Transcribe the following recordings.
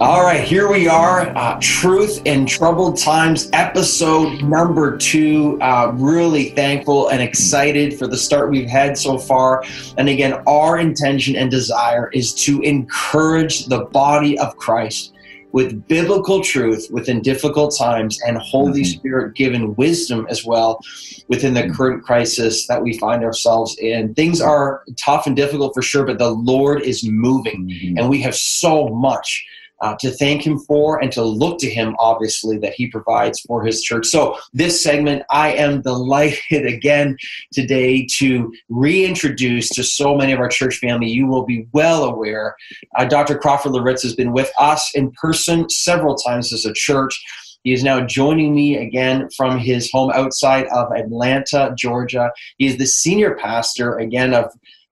All right, here we are. Uh, Truth in Troubled Times, episode number two. Uh, really thankful and excited for the start we've had so far. And again, our intention and desire is to encourage the body of Christ with biblical truth within difficult times and Holy mm-hmm. Spirit given wisdom as well within the current crisis that we find ourselves in. Things are tough and difficult for sure, but the Lord is moving, mm-hmm. and we have so much uh, to thank him for and to look to him, obviously, that he provides for his church. So, this segment, I am delighted again today to reintroduce to so many of our church family. You will be well aware. Uh, Dr. Crawford Loritts has been with us in person several times as a church. He is now joining me again from his home outside of Atlanta, Georgia. He is the senior pastor, again, of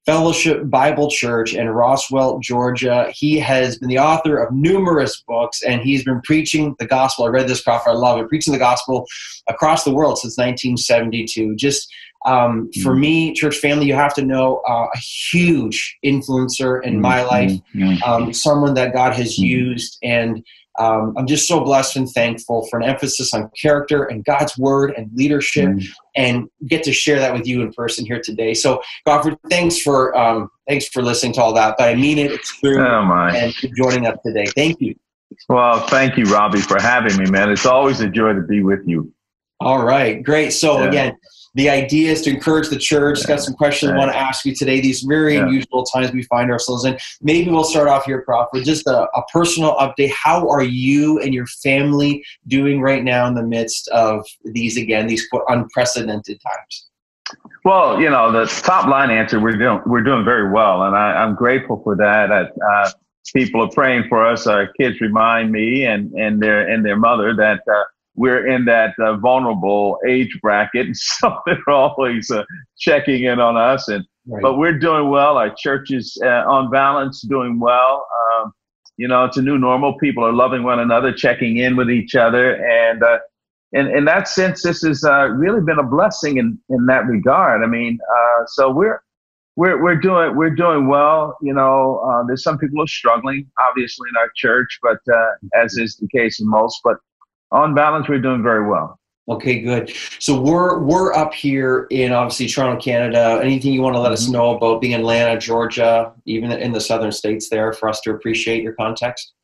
Fellowship Bible Church in Roswell, Georgia. He has been the author of numerous books and he's been preaching the gospel. I read this, Crawford, I love it. Preaching the gospel across the world since 1972. Just um, for mm me, church family, you have to know uh, a huge influencer in mm my life, mm um, someone that God has mm used and um, I'm just so blessed and thankful for an emphasis on character and God's word and leadership, mm. and get to share that with you in person here today. So, Crawford, thanks for um, thanks for listening to all that. But I mean it. It's true. Oh my. And for joining us today. Thank you. Well, thank you, Robbie, for having me, man. It's always a joy to be with you. All right, great. So yeah. again, the idea is to encourage the church. Got some questions I want to ask you today. These very yeah. unusual times we find ourselves in. Maybe we'll start off here, Crawford. Just a, a personal update. How are you and your family doing right now in the midst of these again these unprecedented times? Well, you know, the top line answer we're doing we're doing very well, and I, am grateful for that. Uh, people are praying for us. Our kids remind me and and their and their mother that. Uh, we're in that uh, vulnerable age bracket, so they're always uh, checking in on us. And right. but we're doing well. Our church is uh, on balance, doing well. Um, you know, it's a new normal. People are loving one another, checking in with each other, and uh, in in that sense, this has uh, really been a blessing in in that regard. I mean, uh, so we're we're we're doing we're doing well. You know, uh, there's some people who are struggling, obviously, in our church, but uh, as is the case in most. But on balance, we're doing very well. Okay, good. So we're we're up here in obviously Toronto, Canada. Anything you want to let us mm-hmm. know about being in Atlanta, Georgia, even in the southern states there, for us to appreciate your context?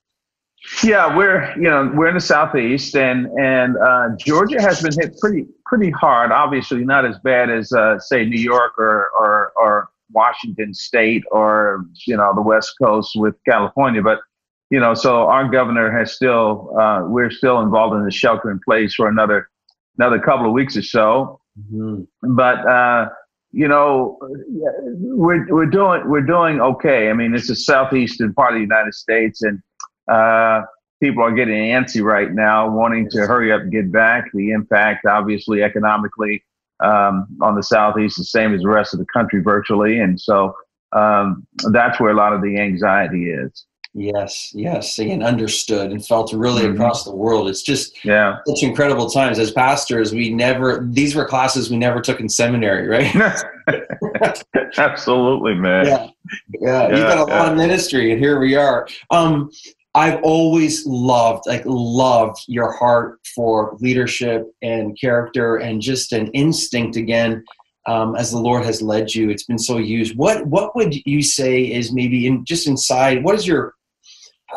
Yeah, we're you know we're in the southeast, and and uh, Georgia has been hit pretty pretty hard. Obviously, not as bad as uh, say New York or, or or Washington State or you know the West Coast with California, but you know, so our governor has still, uh, we're still involved in the shelter in place for another, another couple of weeks or so. Mm-hmm. But, uh, you know, we're, we're doing, we're doing okay. I mean, it's the southeastern part of the United States and, uh, people are getting antsy right now, wanting to hurry up and get back. The impact, obviously, economically, um, on the southeast, the same as the rest of the country virtually. And so, um, that's where a lot of the anxiety is. Yes, yes, and understood and felt really mm-hmm. across the world. It's just yeah, such incredible times. As pastors, we never these were classes we never took in seminary, right? Absolutely, man. Yeah. yeah, yeah, you've got a yeah. lot of ministry, and here we are. Um, I've always loved, like, loved your heart for leadership and character, and just an instinct again um, as the Lord has led you. It's been so used. What what would you say is maybe in just inside? What is your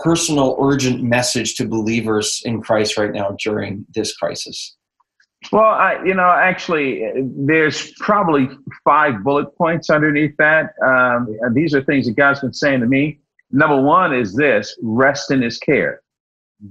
personal urgent message to believers in Christ right now during this crisis? Well, I, you know, actually, there's probably five bullet points underneath that. Um, these are things that God's been saying to me. Number one is this rest in his care.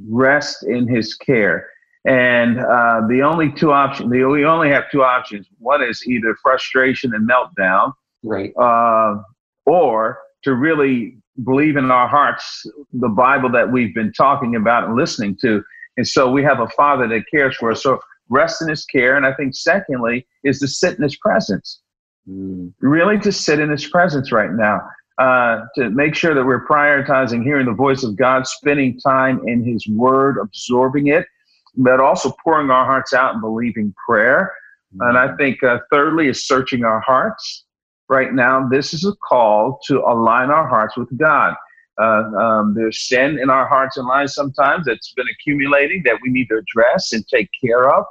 Rest in his care. And uh, the only two options, we only have two options. One is either frustration and meltdown, right? Uh, or to really believe in our hearts the Bible that we've been talking about and listening to. And so we have a Father that cares for us. So rest in His care. And I think, secondly, is to sit in His presence. Mm. Really, to sit in His presence right now. Uh, to make sure that we're prioritizing hearing the voice of God, spending time in His Word, absorbing it, but also pouring our hearts out and believing prayer. And I think, uh, thirdly, is searching our hearts. Right now, this is a call to align our hearts with God. Uh, um, there's sin in our hearts and lives sometimes that's been accumulating that we need to address and take care of.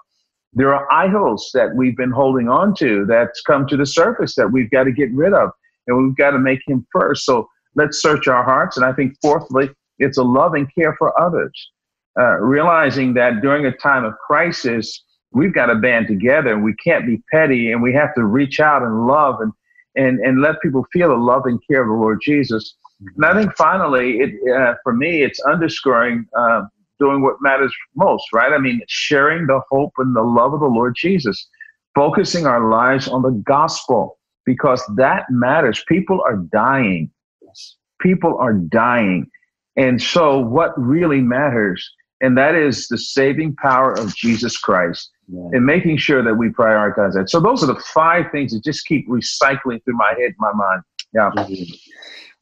There are idols that we've been holding on to that's come to the surface that we've got to get rid of, and we've got to make Him first. So let's search our hearts. And I think, fourthly, it's a love and care for others. Uh, realizing that during a time of crisis, we've got to band together and we can't be petty and we have to reach out and love and, and, and let people feel the love and care of the Lord Jesus. And I think finally, it, uh, for me, it's underscoring uh, doing what matters most, right? I mean, sharing the hope and the love of the Lord Jesus, focusing our lives on the gospel because that matters. People are dying. People are dying. And so, what really matters, and that is the saving power of Jesus Christ yeah. and making sure that we prioritize that. So, those are the five things that just keep recycling through my head, my mind. Yeah. Mm-hmm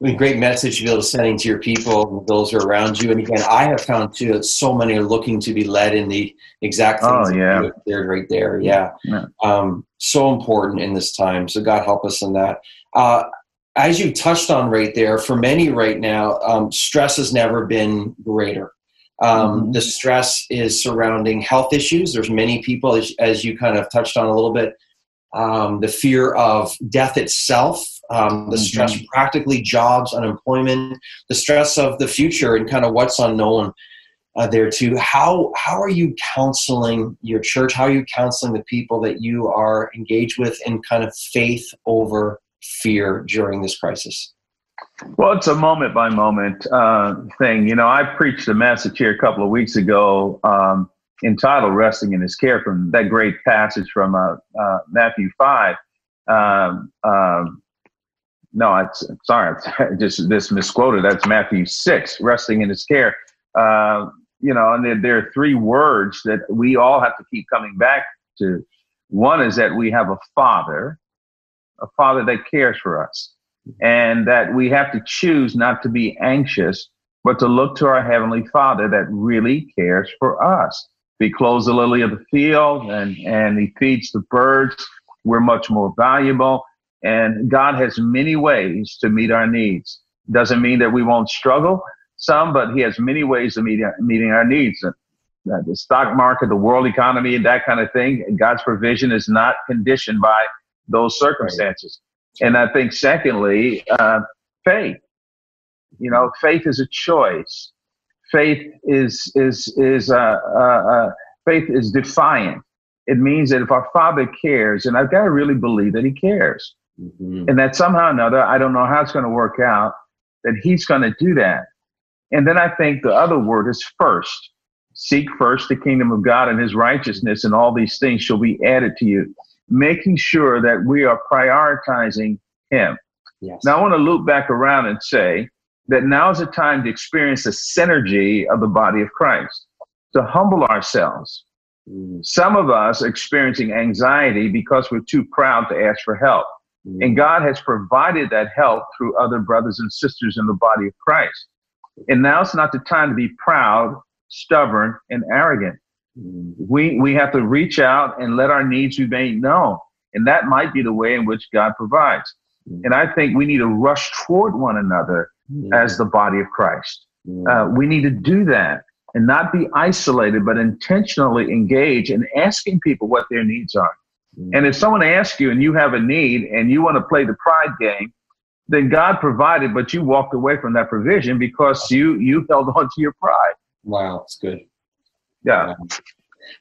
a great message to be able to send to your people, and those who are around you. And again, I have found too that so many are looking to be led in the exact things oh, yeah. there right there. Yeah. yeah. Um, so important in this time. So God help us in that. Uh, as you touched on right there, for many right now, um, stress has never been greater. Um, mm-hmm. The stress is surrounding health issues. There's many people, as, as you kind of touched on a little bit, um, the fear of death itself um, the stress mm-hmm. practically jobs unemployment the stress of the future and kind of what's unknown uh, there too how how are you counseling your church how are you counseling the people that you are engaged with in kind of faith over fear during this crisis well it's a moment by moment uh, thing you know i preached a message here a couple of weeks ago um, entitled resting in his care from that great passage from uh, uh matthew 5 um, um, no, it's sorry, I just this misquoted. That's Matthew six, resting in His care. Uh, you know, and there, there are three words that we all have to keep coming back to. One is that we have a Father, a Father that cares for us, and that we have to choose not to be anxious, but to look to our Heavenly Father that really cares for us. If He clothes the lily of the field and and He feeds the birds, we're much more valuable and God has many ways to meet our needs. Doesn't mean that we won't struggle some, but He has many ways of meeting, meeting our needs. Uh, the stock market, the world economy, and that kind of thing. God's provision is not conditioned by those circumstances. And I think, secondly, uh, faith. You know, faith is a choice. Faith is is is uh, uh, uh faith is defiant. It means that if our Father cares, and I've got to really believe that He cares, Mm-hmm. And that somehow or another, I don't know how it's going to work out, that he's going to do that. And then I think the other word is first. Seek first the kingdom of God and his righteousness, and all these things shall be added to you. Making sure that we are prioritizing him. Yes. Now, I want to loop back around and say that now is the time to experience the synergy of the body of Christ, to humble ourselves. Mm. Some of us are experiencing anxiety because we're too proud to ask for help. And mm. God has provided that help through other brothers and sisters in the body of Christ. And now it's not the time to be proud, stubborn, and arrogant. Mm. We, we have to reach out and let our needs be made known. And that might be the way in which God provides. Mm. And I think we need to rush toward one another as the body of Christ. Uh, we need to do that and not be isolated, but intentionally engage in asking people what their needs are. And if someone asks you and you have a need and you want to play the pride game, then God provided, but you walked away from that provision because you you held on to your pride. Wow, that's good. Yeah.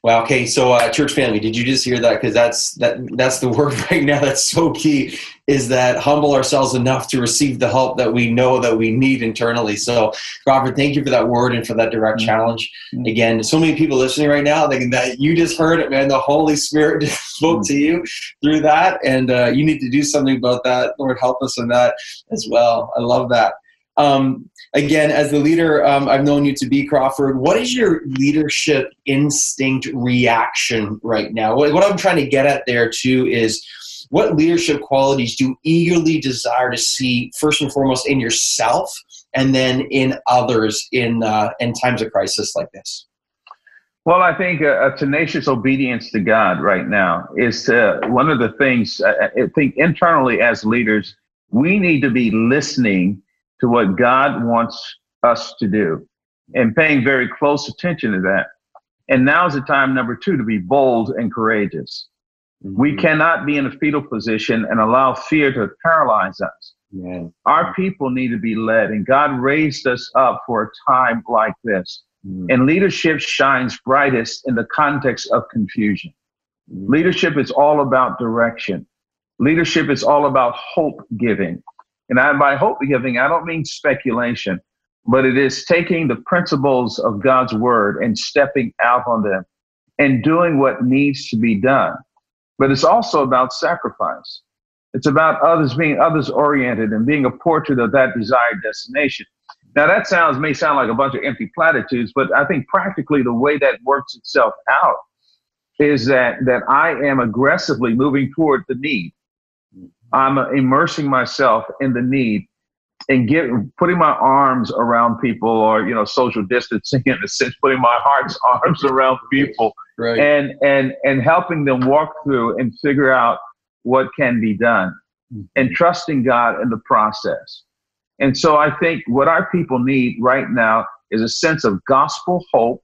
Well, okay. So, uh, church family, did you just hear that? Because that's that that's the word right now. That's so key. Is that humble ourselves enough to receive the help that we know that we need internally. So, Robert, thank you for that word and for that direct mm-hmm. challenge. Mm-hmm. Again, so many people listening right now, thinking that you just heard it, man. The Holy Spirit spoke mm-hmm. to you through that, and uh, you need to do something about that. Lord, help us in that as well. I love that. Um, again, as the leader um, I've known you to be, Crawford, what is your leadership instinct reaction right now? What, I'm trying to get at there too is what leadership qualities do you eagerly desire to see first and foremost in yourself and then in others in uh, in times of crisis like this? Well, I think a, a, tenacious obedience to God right now is to, one of the things I, I think internally as leaders, we need to be listening to what God wants us to do and paying very close attention to that. And now's the time, number two, to be bold and courageous. Mm-hmm. We cannot be in a fetal position and allow fear to paralyze us. Yeah. Our people need to be led, and God raised us up for a time like this. Mm. And leadership shines brightest in the context of confusion. Mm. Leadership is all about direction. Leadership is all about hope giving. And I, by hope giving, I don't mean speculation, but it is taking the principles of God's word and stepping out on them and doing what needs to be done. But it's also about sacrifice. It's about others being others oriented and being a portrait of that desired destination. Now that sounds may sound like a bunch of empty platitudes, but I think practically the way that works itself out is that that I am aggressively moving toward the need. I'm immersing myself in the need and get putting my arms around people or you know social distancing in a sense putting my heart's arms around people right. and and and helping them walk through and figure out what can be done mm-hmm. and trusting God in the process and so I think what our people need right now is a sense of gospel hope,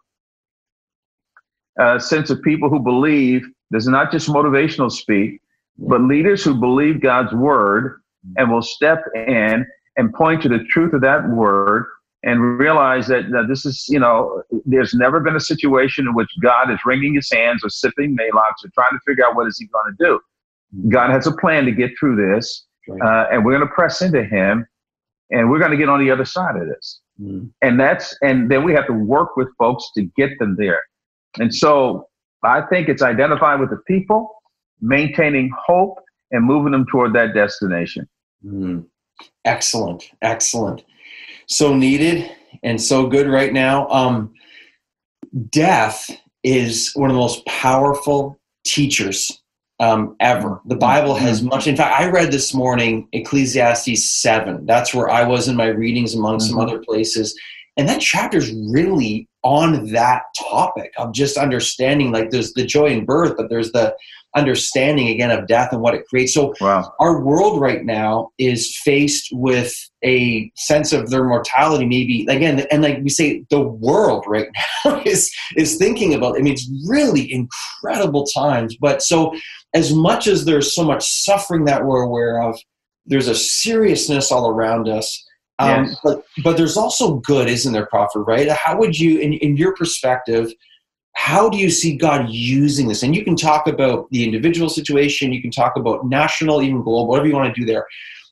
a sense of people who believe there's not just motivational speak, but leaders who believe God's word and will step in and point to the truth of that word and realize that, that this is, you know, there's never been a situation in which God is wringing his hands or sipping Maalox or trying to figure out what is he going to do. God has a plan to get through this, uh, and we're going to press into him and we're going to get on the other side of this. Mm. And that's, and then we have to work with folks to get them there. And so I think it's identifying with the people, maintaining hope, and moving them toward that destination. Mm. Excellent. Excellent. So needed and so good right now. Um, death is one of the most powerful teachers um, ever. The Bible has mm-hmm. much. In fact, I read this morning Ecclesiastes 7. That's where I was in my readings among mm-hmm. some other places. And that chapter is really on that topic of just understanding like there's the joy in birth, but there's the understanding again of death and what it creates. So wow. our world right now is faced with a sense of their mortality, maybe again, and like we say, the world right now is is thinking about. I mean, it's really incredible times. But so as much as there's so much suffering that we're aware of, there's a seriousness all around us. Um, yes. but, but there's also good, isn't there, Prophet, right? How would you, in, in your perspective, how do you see God using this? And you can talk about the individual situation, you can talk about national, even global, whatever you want to do there.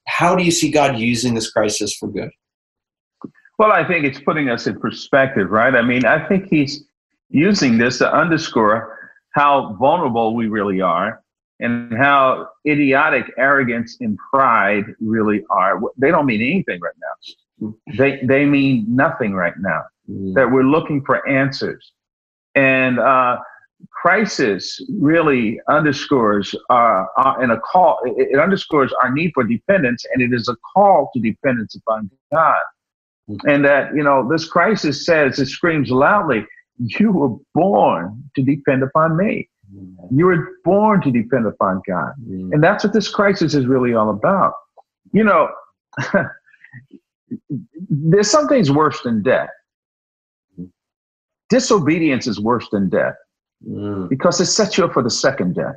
How do you see God using this crisis for good? Well, I think it's putting us in perspective, right? I mean, I think He's using this to underscore how vulnerable we really are and how idiotic arrogance and pride really are. They don't mean anything right now. They they mean nothing right now. Mm. That we're looking for answers, and uh, crisis really underscores uh, uh, and a call. It, it, underscores our need for dependence, and it is a call to dependence upon God. Mm. And that you know this crisis says it screams loudly, "You were born to depend upon me." You were born to depend upon God. Mm. And that's what this crisis is really all about. You know, there's some things worse than death. Disobedience is worse than death mm. because it sets you up for the second death.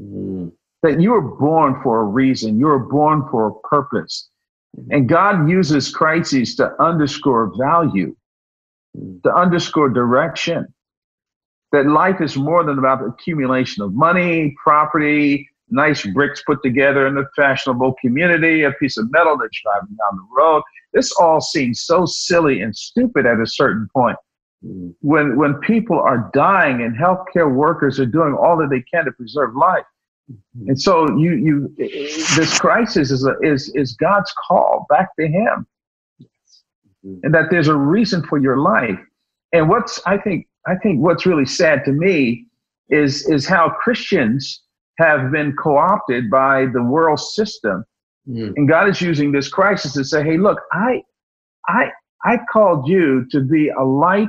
Mm. That you were born for a reason, you were born for a purpose. And God uses crises to underscore value, mm. to underscore direction, that life is more than about the accumulation of money, property, nice bricks put together in a fashionable community, a piece of metal that's driving down the road. This all seems so silly and stupid at a certain point. When, when people are dying and healthcare workers are doing all that they can to preserve life. And so you, you, this crisis is, a, is, is God's call back to Him. And that there's a reason for your life. And what's, I think, I think what's really sad to me is is how Christians have been co-opted by the world system. Mm. And God is using this crisis to say, hey, look, I I I called you to be a light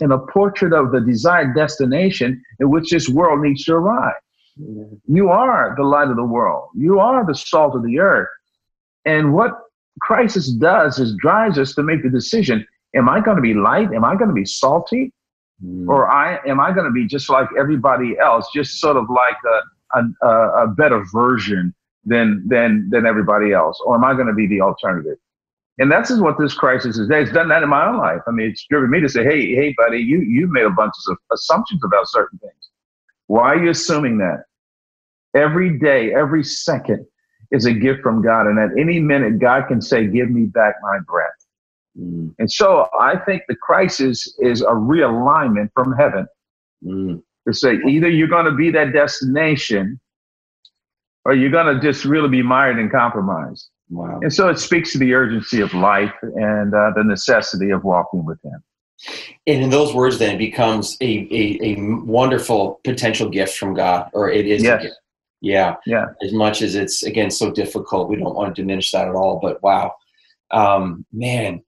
and a portrait of the desired destination in which this world needs to arrive. You are the light of the world. You are the salt of the earth. And what crisis does is drives us to make the decision am I going to be light? Am I going to be salty? Mm. Or I am I going to be just like everybody else, just sort of like a, a, a better version than than than everybody else? Or am I going to be the alternative? And that's is what this crisis is. It's done that in my own life. I mean, it's driven me to say, "Hey, hey, buddy, you you made a bunch of assumptions about certain things. Why are you assuming that? Every day, every second is a gift from God, and at any minute, God can say, "Give me back my breath." Mm. And so I think the crisis is a realignment from heaven mm. to say either you're going to be that destination or you're going to just really be mired and compromised. Wow. And so it speaks to the urgency of life and uh, the necessity of walking with Him. And in those words, then, it becomes a, a, a wonderful potential gift from God, or it is yes. Yeah. Yeah. As much as it's, again, so difficult, we don't want to diminish that at all. But wow, um, man,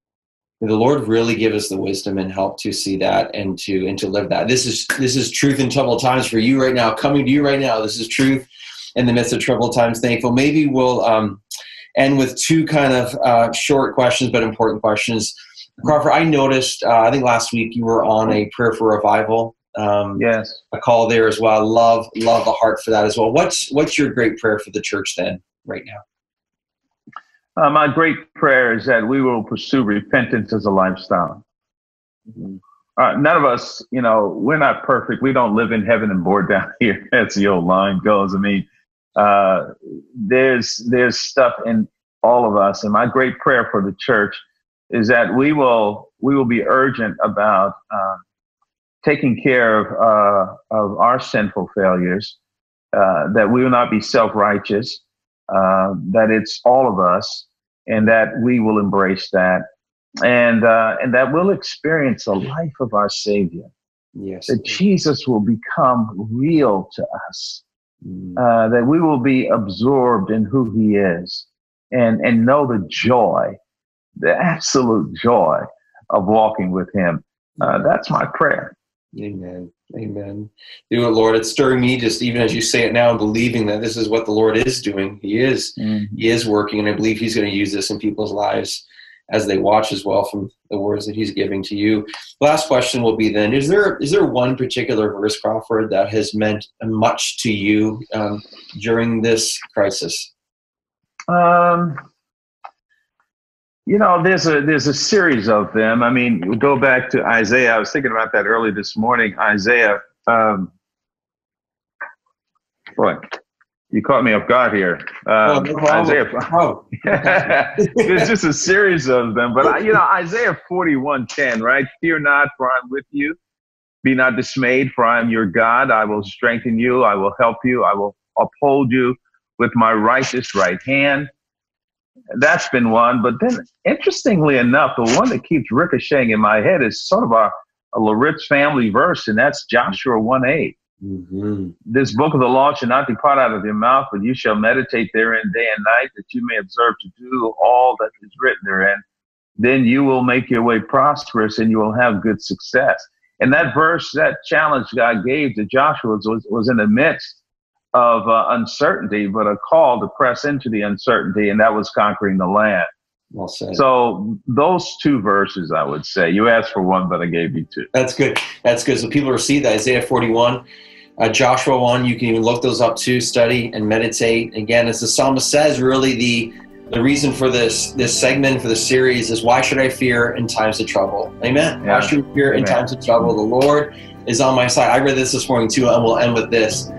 the Lord really give us the wisdom and help to see that and to and to live that. This is this is truth in troubled times for you right now, coming to you right now. This is truth in the midst of troubled times. Thankful. Maybe we'll um, end with two kind of uh, short questions but important questions. Crawford, I noticed. Uh, I think last week you were on a prayer for revival. Um, yes, a call there as well. Love love the heart for that as well. What's what's your great prayer for the church then right now? Uh, my great prayer is that we will pursue repentance as a lifestyle. Mm-hmm. Uh, none of us, you know, we're not perfect. We don't live in heaven and board down here, as the old line goes. I mean, uh, there's there's stuff in all of us, and my great prayer for the church is that we will we will be urgent about uh, taking care of uh, of our sinful failures. Uh, that we will not be self righteous uh, that it's all of us and that we will embrace that and uh, and that we'll experience the life of our savior yes that jesus will become real to us. Uh, that we will be absorbed in who he is and and know the joy the absolute joy of walking with him uh, that's my prayer amen Amen. Do it, Lord. It's stirring me just even as you say it now, believing that this is what the Lord is doing. He is. Mm-hmm. He is working, and I believe He's going to use this in people's lives as they watch as well from the words that He's giving to you. Last question will be then: Is there is there one particular verse, Crawford, that has meant much to you um, during this crisis? Um, you know, there's a there's a series of them. I mean, go back to Isaiah. I was thinking about that early this morning. Isaiah. Um, boy, you caught me off guard here. Um, oh, no Isaiah. Oh. there's just a series of them, but you know, Isaiah 41:10, right? Fear not, for I'm with you. Be not dismayed, for I am your God. I will strengthen you. I will help you. I will uphold you with my righteous right hand that's been one. But then, interestingly enough, the one that keeps ricocheting in my head is sort of a, a Loritts family verse, and that's Joshua 1 8. Mm-hmm. This book of the law shall not depart out of your mouth, but you shall meditate therein day and night, that you may observe to do all that is written therein. Then you will make your way prosperous and you will have good success. And that verse, that challenge God gave to Joshua was, was in the midst of uh, uncertainty, but a call to press into the uncertainty, and that was conquering the land. Well said. So those two verses, I would say. You asked for one, but I gave you two. That's good. That's good. So people receive that Isaiah 41, uh, Joshua 1. You can even look those up too, study and meditate. Again, as the psalmist says, really the the reason for this this segment for the series is why should I fear in times of trouble? Amen. Yeah. Why should we fear Amen. in times of trouble? The Lord is on my side. I read this this morning too, and we'll end with this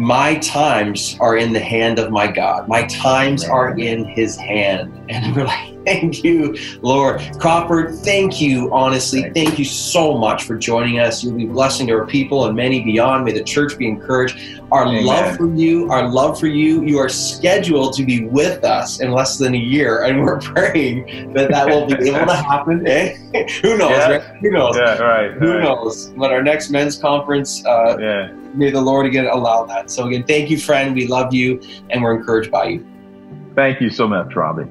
my times are in the hand of my God. My times are in his hand. And we're like, thank you, Lord. Crawford, thank you, honestly. Thank, thank you so much for joining us. You'll be blessing our people and many beyond. May the church be encouraged. Our Amen. love for you, our love for you, you are scheduled to be with us in less than a year. And we're praying that that will be able to happen. Eh? Who knows, yeah. right? Who knows? Yeah, right. Who right. knows? But our next men's conference, uh, yeah may the Lord again allow that. So again, thank you, friend. We love you and we're encouraged by you. Thank you so much, Robbie.